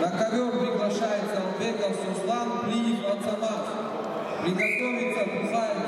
На ковер приглашается Албеков Суслан Плиев Ацамас. Приготовиться, пускай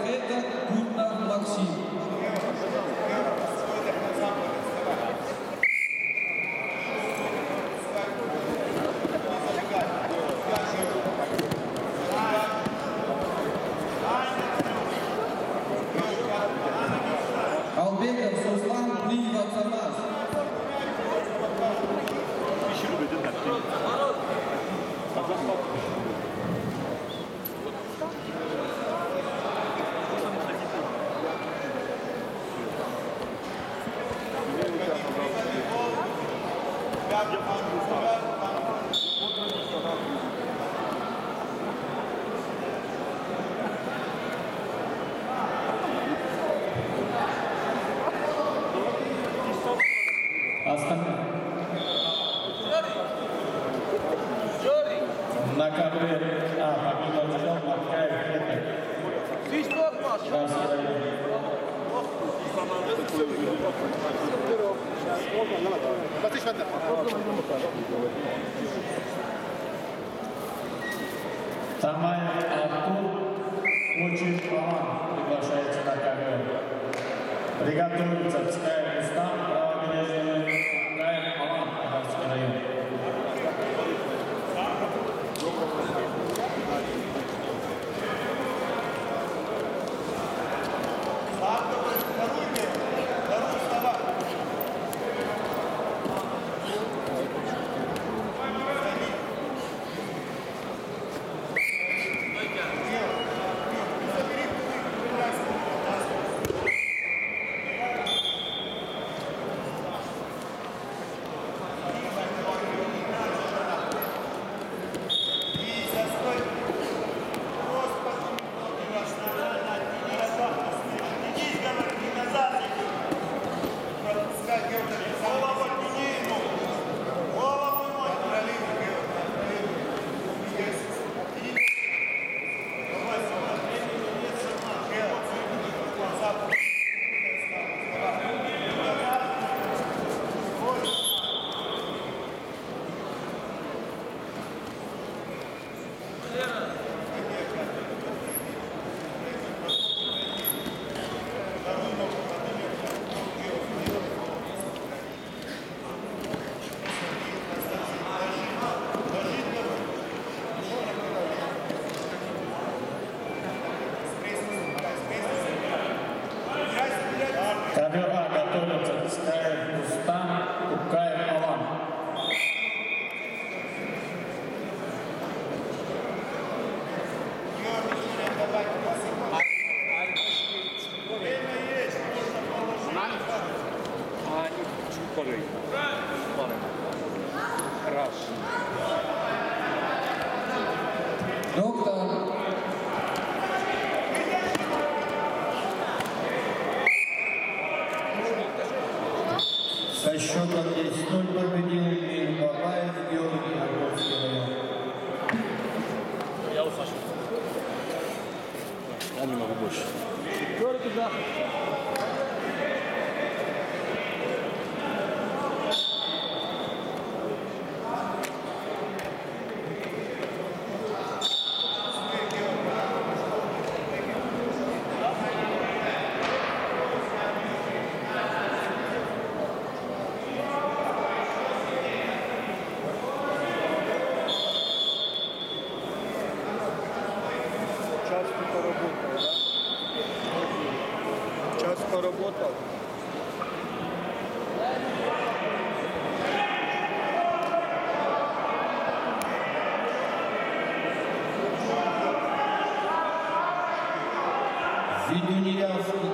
На ковре. А, победа взял Макаев. Это. Красный район. Тамаев Артур. Очень Роман приглашается на ковер. Приготовиться Пскаев Рустам, поры. Хорошо. Доктор. Со счетом 10-0 победил Мир Бабаев, Георгий Арбовский район. Я не могу больше. Час поработал? Час поработал. Ведуньявский Гамаева.